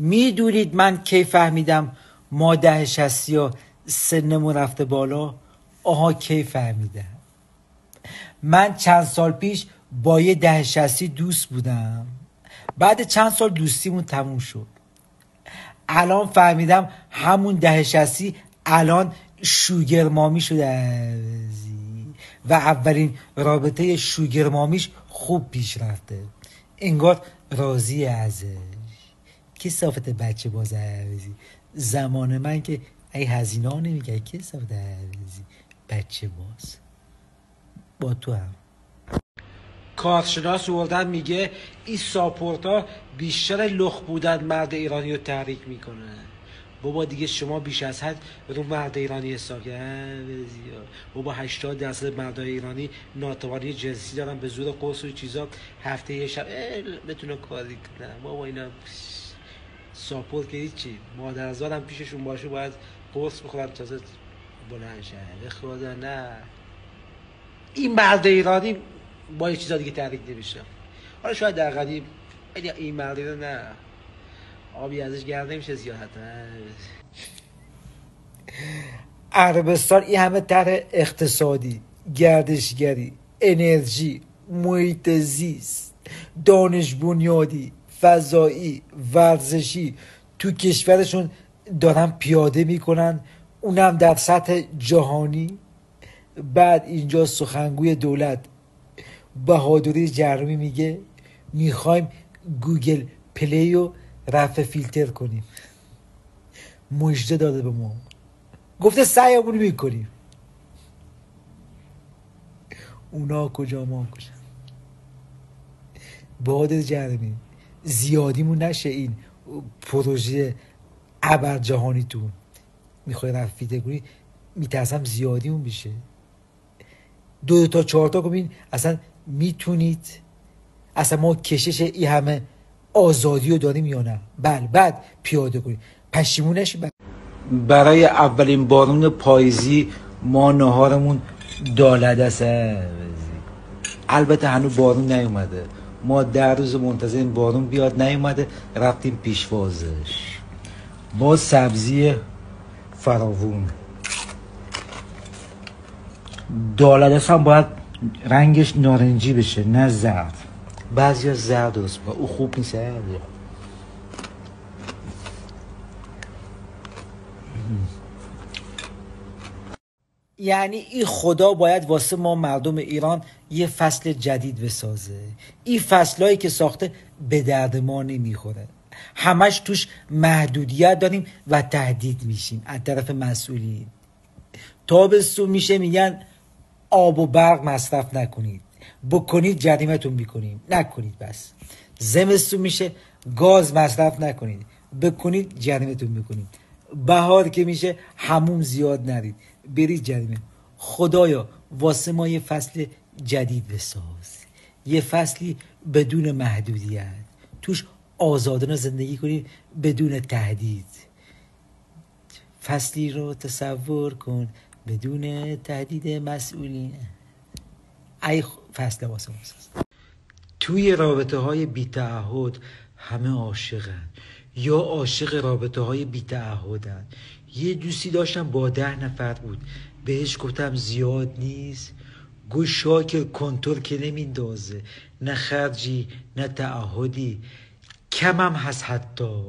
می‌دونید من کی فهمیدم ما ده شستی ها سنمون رفته بالا؟ آها کی فهمیدم من چند سال پیش با یه ده شستی دوست بودم. بعد چند سال دوستیمون تموم شد. الان فهمیدم همون ده شستی الان شوگر مامی شده و اولین رابطه شوگر مامیش خوب پیش رفته. انگار راضی ازش کی صافت بچه باز عوضی؟ زمان من که ای هزینه ها نمیگه کی صافت عوضی؟ بچه باز. با تو هم. کارشناس وردن میگه این ساپورت ها بیشتر لخ بودن مرد ایرانی رو تحریک می‌کنه. بابا دیگه شما بیش از حد رو مرد ایرانی حساب بابا 80 درصد مرد ایرانی ناتوانی جنسی دارن به زور قرص و چیزا هفته یه شب بتونه کاری کنن. بابا اینا ساپورت که هیچی. مادر هم پیششون باشه باید قرص بخورن تازه بلند شه. خدا نه. این مرد ایرانی با یه چیزا دیگه تحریک نمیشه. حالا شاید در قدیم این مرد نه. آبی ازش گرد نمیشه زیاد عربستان این همه طرح اقتصادی گردشگری انرژی محیط زیست دانش بنیان فضایی ورزشی تو کشورشون دارن پیاده می‌کنن. اونم در سطح جهانی. بعد اینجا سخنگوی دولت. بهادری جهرمی میگه می‌خوایم گوگل پلی رو رفع فیلتر کنیم. مجده داده به ما. گفته سعیمون می‌کنیم. اونا کجا ما کجا؟ باد جرمی. زیادیمون نشه این پروژه ابر جهانی تو می‌خوای فیلتر کنی میترسم زیادیمون بشه. دو, تا چهار تا ببین اصلا می‌تونید اصلا ما کشش این همه آزادی رو داریم یا نه؟ بله بعد پیاده کنیم. پشیمونش برای اولین بارون پاییزی ما نهارمون دالد است البته هنوز بارون نیومده. ما در روز منتظر بارون بیاد نیومده رفتیم پیشوازش. با سبزی فراوون. دالدس هم باید رنگش نارنجی بشه نه زرد. بعضی ها زرد درست او خوب نیست یعنی این خدا باید واسه ما مردم ایران یه فصل جدید بسازه. این فصلهایی که ساخته به درد ما نمی‌خوره. همش توش محدودیت داریم و تهدید میشیم از طرف مسئولین. تابستون میشه میگن آب و برق مصرف نکنید. بکنید جریمتون می‌کنیم. نکنید بس. زمستون میشه گاز مصرف نکنید. بکنید جریمتون می‌کنیم. بهار که میشه هموم زیاد نرید. برید جریمه. خدایا واسه ما یه فصل جدید بساز. یه فصلی بدون محدودیت. توش آزادانه زندگی کنید بدون تهدید. فصلی رو تصور کن بدون تهدید مسئولین ای فصل واسه توی رابطه های بی تعهد همه عاشقن. یا عاشق رابطه های بی تعهدن یه دوستی داشتم با ده نفر بود. بهش گفتم زیاد نیست. گو شاکر کنتور که نمیندازه. نه خرجی نه تعهدی. کمم هست حتی.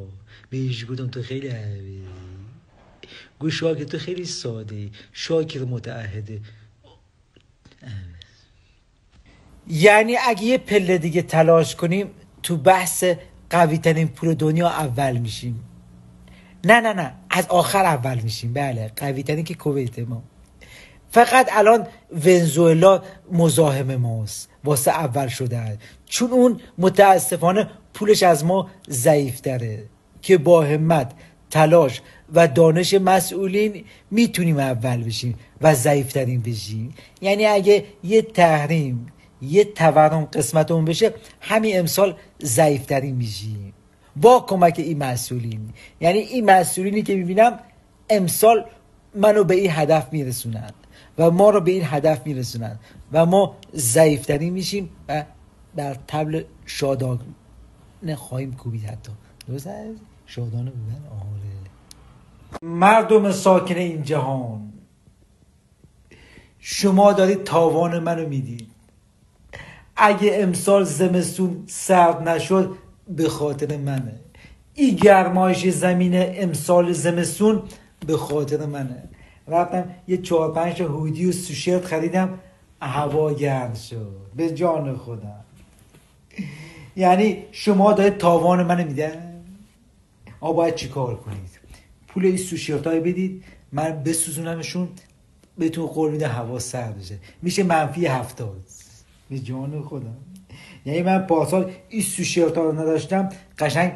بهش گفتم تو خیلی عوضی. گو شاکر تو خیلی ساده. شاکر متعهده. یعنی اگه یه پله دیگه تلاش کنیم تو بحث قوی ترین پول دنیا اول میشیم. نه نه نه از آخر اول میشیم. بله قوی ترین که کویت ما. فقط الان ونزوئلا مزاحم ماست. واسه اول شده. چون اون متاسفانه پولش از ما ضعیف داره که با همت تلاش و دانش مسئولین می‌تونیم اول بشیم و ضعیفترین بشیم. یعنی اگه یه تحریم یه تورم قسمتمون بشه همین امسال ضعیفترین میشیم. با کمک این مسئولین. یعنی این مسئولینی که می‌بینم امسال منو به این هدف میرسونن و ما رو به این هدف میرسونن و ما ضعیفترین میشیم و در تبل شادانه خواهیم کوبید حتی. شادانه بودن؟ آره. مردم ساکن این جهان شما دارید تاوان منو می‌دید. اگه امسال زمستون سرد نشد به خاطر منه. این گرمایش زمین امسال زمستون به خاطر منه. رفتم یه چهار پنج هودی و سوشرت خریدم. هوا گرم شد. به جان خودم. یعنی شما دارید تاوان منو میدن آ باید چیکار کنید؟ پول این سوشرت های بدید. من بسوزونمشون. بهتون قول میده هوا سرد بشه. میشه منفی هفتاد. به جان خودم. یعنی من پارسال این سوشرت ها رو نداشتم قشنگ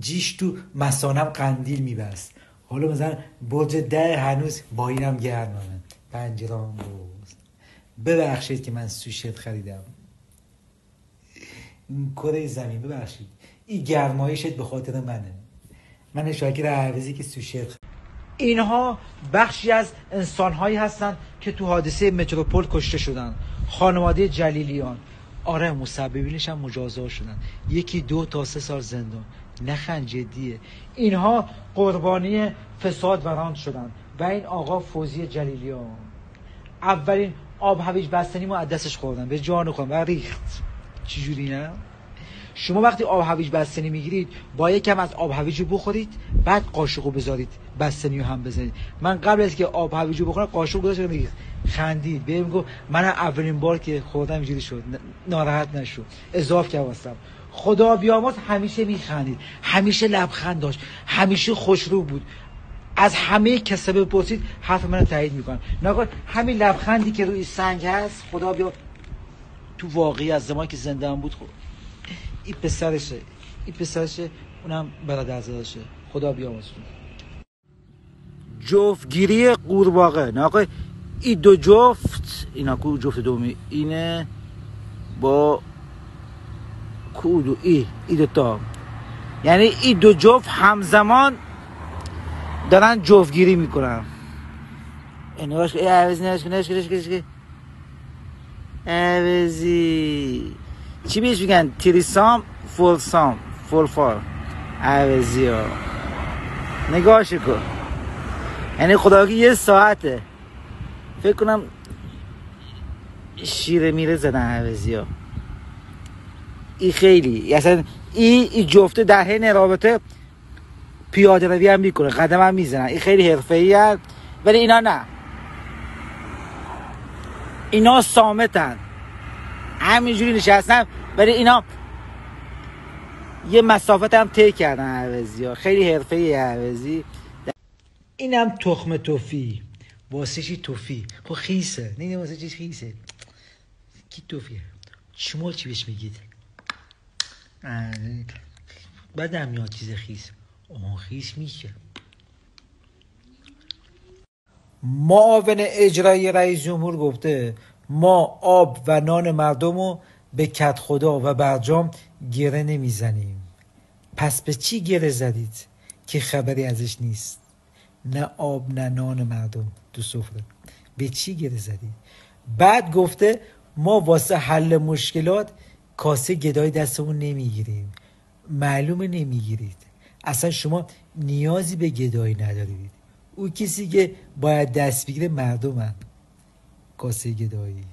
جیش تو مسانم قندیل میبست. حالا مثلا برج ده هنوز با اینم گرمه پنجرام روز ببخشید که من سوشرت خریدم. این کره زمین ببخشید. این گرمایشت به خاطر منه. من شاکر عوضی که سوشرت اینها بخشی از انسانهایی هستند که تو حادثه متروپول کشته شدن خانواده جلیلیان. آره مسببینش هم مجازات شدن. یکی دو تا سه سال زندان. نخن جدیه. اینها قربانی فساد و راند شدن. و این آقا فوزی جلیلیان. اولین آب هویج بستنی ما از دستش خوردن. به جان خودم و ریخت. چجوری نه؟ شما وقتی آب هویج بستنی می‌گیرید با یکم از آب هویج بخورید بعد قاشق رو بذارید بستنی هم بزنید من قبل از که آب هویج بخورم قاشق گذاشتم خندید. بهم گفت من اولین بار که خوردم اینجوری شد. ناراحت نشد اضاف که واسم. خدا بیامرز همیشه میخندید. همیشه لبخند داشت. همیشه خوشرو بود. از همه کسب بپرسید حرف من تایید می‌کنم. نگاه همین لبخندی که روی سنگ هست خدا بیا. تو واقعی از زمانی که زنده بود خود این پسرشه. این پسرشه اونم برادرزادشه خدا بیامرزتون جفتگیری قورباغه. نه این دو جفت اینا کو جفت دومی اینه با کودو ای ای دوتا یعنی این دو جفت همزمان دارن جفتگیری می‌کنن. نگاش که عوضی نگاش که نگاش که عوضی. چی بهش میگن؟ تریسام فول سام فول فار عوضی ها. نگاش کن. یعنی خدا یه ساعته فکر کنم شیره میره زدن عوضی ها. ای خیلی اصلا ای, ای جفته در حین رابطه پیاده روی هم می‌کنه قدم هم می‌زنن. این خیلی حرفه ای ولی اینا نه. اینا سامتن همینجوری نشستن ولی اینا یه مسافت هم طی کردن عوضی ها. خیلی حرفه ای عوضی. اینم تخم توفی. واسه چی توفی؟ خب خیسه. نه واسه چی خیسه. کی توفیه؟ شما چی بهش میگید؟ بدم میاد چیز خیس. اون خیس میشه. معاون اجرایی رئیس جمهور گفته ما آب و نان مردم رو به کت خدا و برجام گره نمی‌زنیم. پس به چی گره زدید که خبری ازش نیست؟ نه آب نه نان مردم. تو سفره. به چی گره زدید بعد گفته ما واسه حل مشکلات کاسه گدای دستمون نمی‌گیریم. معلومه نمی‌گیرید. اصلا شما نیازی به گدایی ندارید. او کسی که باید دست بگیره مردمن. کاسه گدایی.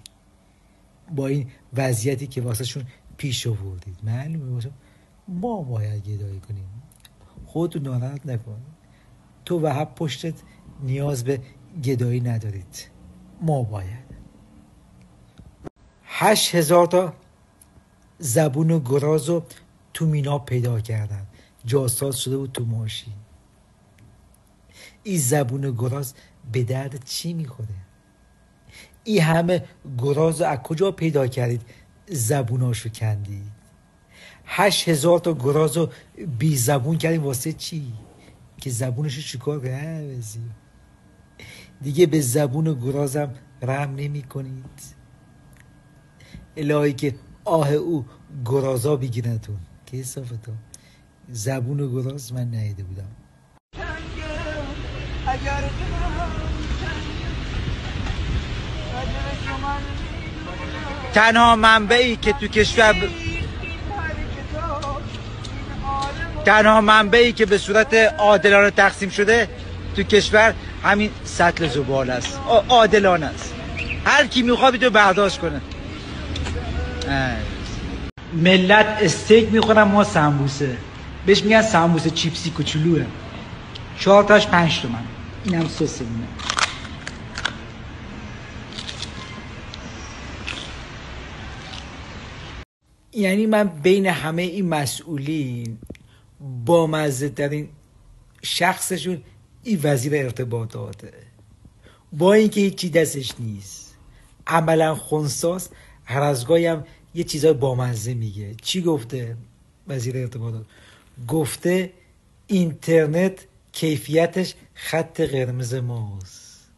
با این وضعیتی که واسهشون پیش آوردید. معلومه واسه ما باید گدایی کنیم. خودتو ناراحت نکن. تو و هر پشتت نیاز به گدایی ندارید. ما باید. هشت هزار تا زبون و گراز رو تو مینا پیدا کردن. جاساز شده بود تو ماشین. این زبون گراز به درد چی می‌خوره؟ این همه گراز از کجا پیدا کردید؟ زبوناشو کندید. هشت هزار تا گراز رو بی زبون کردید. واسه چی؟ که زبونشو چیکار کنه؟ دیگه به زبون گرازم رحم نمی کنید. الهی که آه او گرازا بگیرنتون که حسافتون زبون و گراز من نهیده بودم. تنها منبعی که تو کشور ب... تنها منبعی که به صورت عادلانه تقسیم شده تو کشور همین سطل زبال است. عادلانه است. هر کی می‌خواد تو برداشت کنه. ملت استیک می‌خورن ما سمبوسه. بهش میگن سمبوسه چیپسی کوچولوه. چهار تاش پنج تومن. اینم سسمونه یعنی من بین همه این مسئولین با مزه ترین شخصشون این وزیر ارتباطاته با اینکه هیچی دستش نیست. عملا خونساس هر از هم یه چیزای بامزه میگه. چی گفته وزیر ارتباطات؟ گفته اینترنت کیفیتش خط قرمز ماست.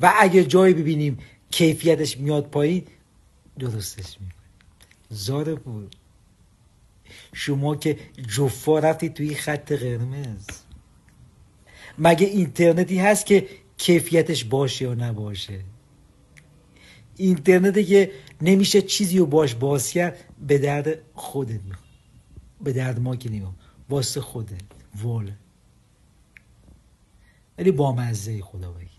و اگه جایی ببینیم کیفیتش میاد پایین درستش می‌کنه زار بود شما که جفا رفتی توی خط قرمز. مگه اینترنتی هست که کیفیتش باشه یا نباشه؟ اینترنتی که نمیشه چیزی رو باش باز کرد به درد خودت به درد ما که نیم واسه خودت. وله ولی با مزه خدا بگی